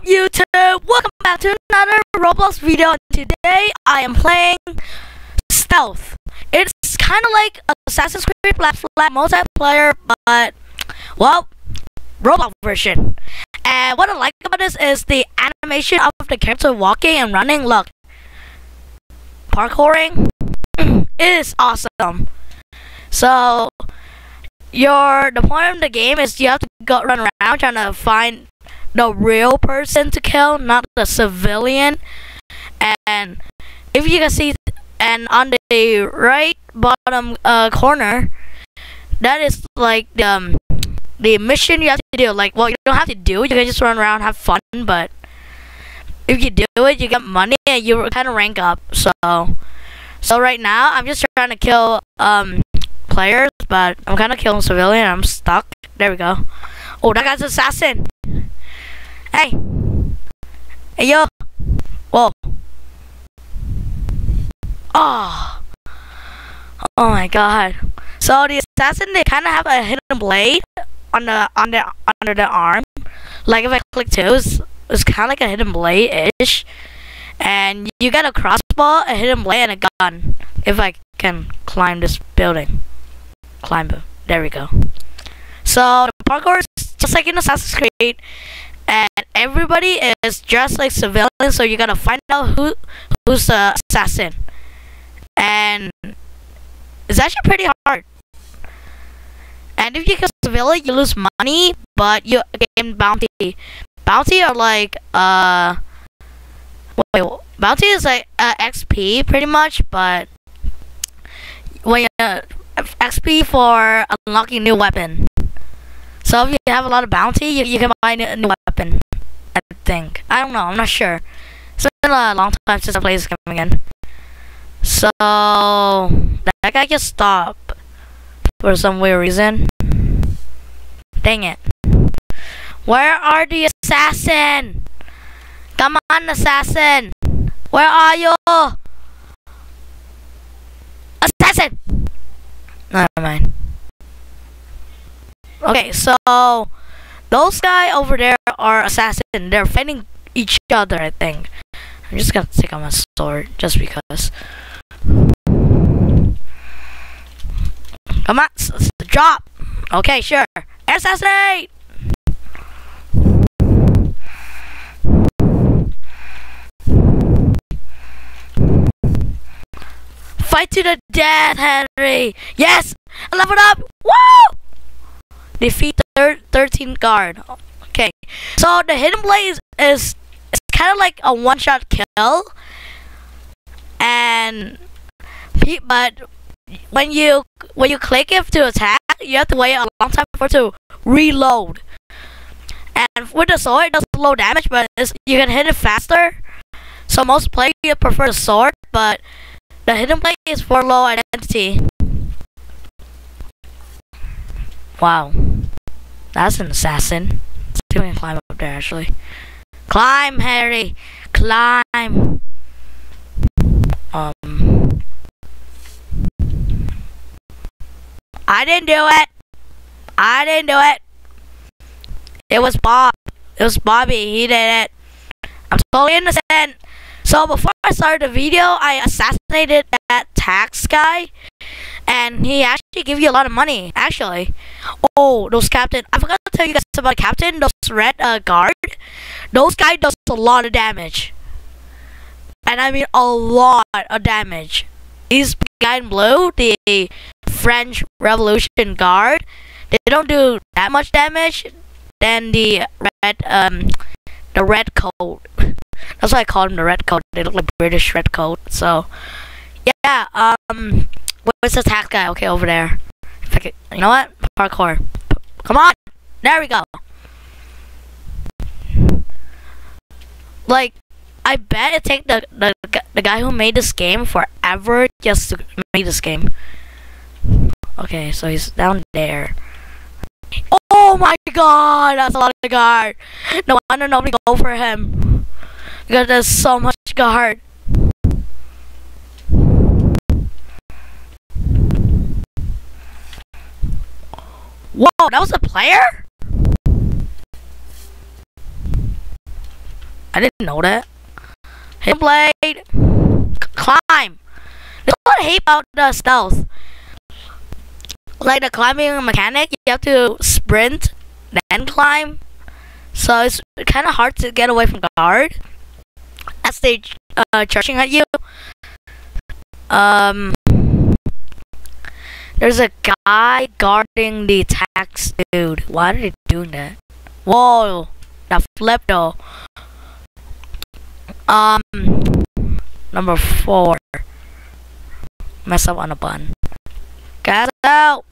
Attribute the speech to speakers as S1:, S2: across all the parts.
S1: up YouTube? Welcome back to another Roblox video. Today I am playing Stealth. It's kind of like Assassin's Creed Black Flag multiplayer, but, well, Roblox version. And what I like about this is the animation of the character walking and running. Look, parkouring is awesome. So, your the point of the game is you have to go run around trying to find the real person to kill, not the civilian. And if you can see, and on the right bottom uh, corner, that is like the um, the mission you have to do. Like, well, you don't have to do it. You can just run around, have fun. But if you do it, you get money and you kind of rank up. So, so right now, I'm just trying to kill um players, but I'm kind of killing civilian. I'm stuck. There we go. Oh, that guy's assassin. Hey! Hey, yo! Whoa! Oh! Oh my god. So the assassin, they kind of have a hidden blade on the on the under the arm. Like if I click two, it's, it's kind of like a hidden blade ish. And you get a crossbow, a hidden blade, and a gun. If I can climb this building, climb. There we go. So the parkour is just like in Assassin's Creed everybody is dressed like civilians so you gotta find out who who's the assassin. And it's actually pretty hard. And if you kill civilian you lose money but you gain bounty. Bounty are like uh wait bounty is like uh, xp pretty much but when uh, xp for unlocking new weapon. So if you have a lot of bounty, you, you can buy a new weapon. I think. I don't know. I'm not sure. It's been a long time since I played this game again. So that guy just stopped for some weird reason. Dang it. Where are the assassin? Come on, assassin. Where are you? Assassin! Never mind. Okay, so those guys over there are assassins. They're fighting each other, I think. I'm just gonna take out my sword just because. Come on, drop. Okay, sure. Assassinate. Fight to the death, Henry. Yes, I leveled up. Woo! Defeat thir 13 guard. Okay. So the hidden blade is, it's kind of like a one-shot kill. And but when you when you click it to attack, you have to wait a long time for it to reload. And with the sword, it does low damage, but you can hit it faster. So most players prefer the sword, but the hidden blade is for low identity. Wow. That's an assassin. See if we can climb up there, actually. Climb, Harry! Climb! Um... I didn't do it! I didn't do it! It was Bob. It was Bobby. He did it. I'm totally innocent. So before I started the video, I assassinated that tax guy and he actually gave you a lot of money actually oh those captain i forgot tell you guys about captain those red uh, guard those guy does a lot of damage and i mean a lot of damage these guy in blue the french revolution guard they don't do that much damage than the red um the red coat that's why i call them the red coat they look like british red coat so yeah um Where's the attack guy? Okay, over there. You know what? Parkour. Come on! There we go. Like, I bet it take the, the the guy who made this game forever just to make this game. Okay, so he's down there. Oh my god, that's a lot of guard. No wonder nobody go for him. Because there's so much guard. Whoa, that was a player? I didn't know that. Hidden blade. climb. This what I hate about the stealth. Like the climbing mechanic, you have to sprint, then climb. So it's kind of hard to get away from guard as they uh, charging at you. Um, there's a guy guarding the tax dude. Why are they doing that? Whoa, that flip though. Um, number four. Mess up on a bun. Gas out.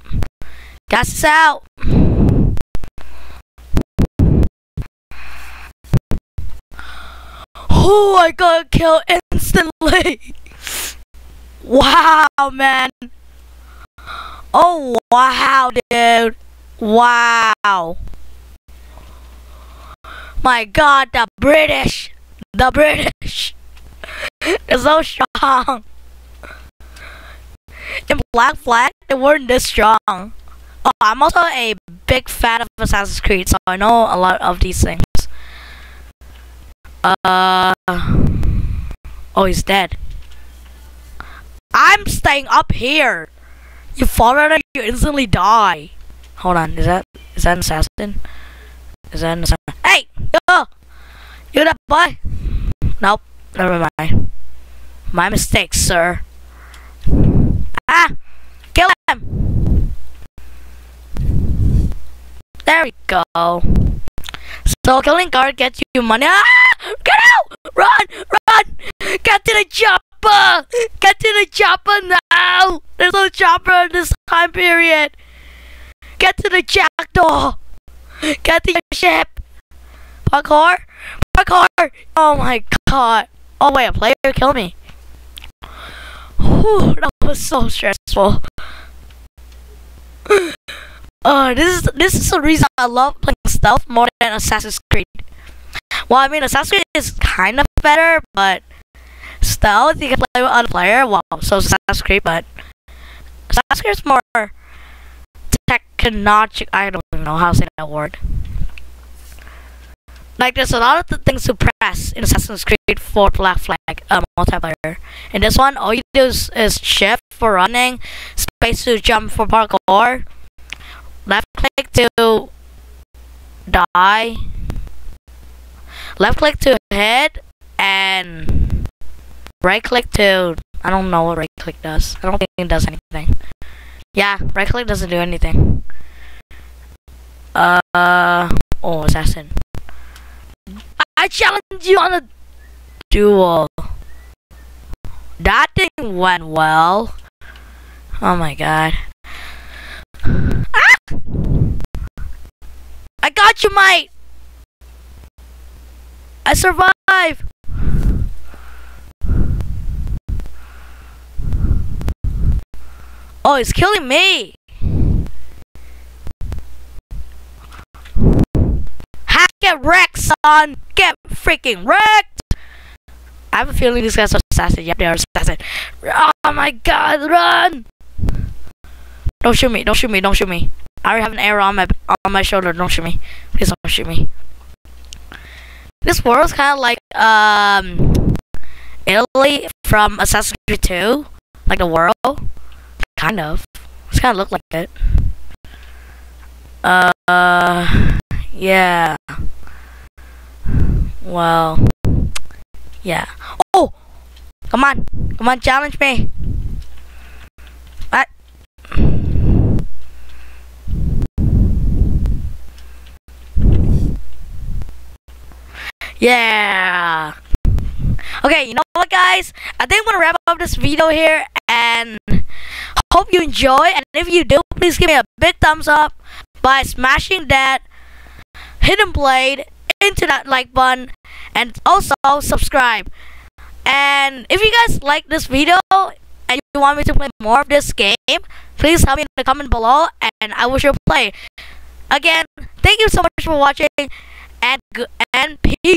S1: Gas out. Oh, I got killed instantly. wow, man. Oh, wow, dude. Wow. My god, the British. The British. They're so strong. In Black Flag, they weren't this strong. Oh, I'm also a big fan of Assassin's Creed, so I know a lot of these things. Uh. Oh, he's dead. I'm staying up here. You fall out you instantly die. Hold on, is that is that an assassin? Is that an assassin? Hey, yo, you that boy? Nope, never mind. My mistake, sir. Ah, kill him. There we go. So killing guard gets you money. Ah! Get out! Run! Run! Get to the chopper! Get to the chopper now! There's no chopper in this time period. Get to the jackdaw! Get to your ship! Parkour! Parkour! Oh my god! Oh wait, a player killed me. Whew, that was so stressful. Uh, this is this is the reason I love playing stealth more than Assassin's Creed. Well, I mean, Assassin's Creed is kind of better, but stealth you can play with other player. Well, so Assassin's Creed, but Assassin's Creed is more technological. I don't even know how to say that word. Like, there's a lot of things to press in Assassin's Creed for Black Flag um, multiplayer. In this one, all you do is, is shift for running, space to jump for parkour, left click to die, left click to hit, and right click to, I don't know what right click does. I don't think it does anything. Yeah, right click doesn't do anything. Uh, oh, assassin. I challenge you on a duel. That thing went well. Oh my god. Ah! I got you, mate! I survived! Oh, he's killing me! Get wrecked, son! Get freaking wrecked! I have a feeling these guys are assassins. Yep, they are assassins. Oh my god, run! Don't shoot me, don't shoot me, don't shoot me. I already have an arrow on my on my shoulder, don't shoot me. Please don't shoot me. This world's kinda like um Italy from Assassin's Creed 2. Like the world. Kind of. It's kinda look like it. Uh yeah. Well, yeah. Oh! Come on. Come on, challenge me. What? Yeah. Okay, you know what, guys? I think I'm gonna wrap up this video here, and hope you enjoy. And if you do, please give me a big thumbs up by smashing that hidden blade into that like button and also subscribe. And if you guys like this video and you want me to play more of this game, please tell me in the comment below and I will sure play. Again, thank you so much for watching and and peace.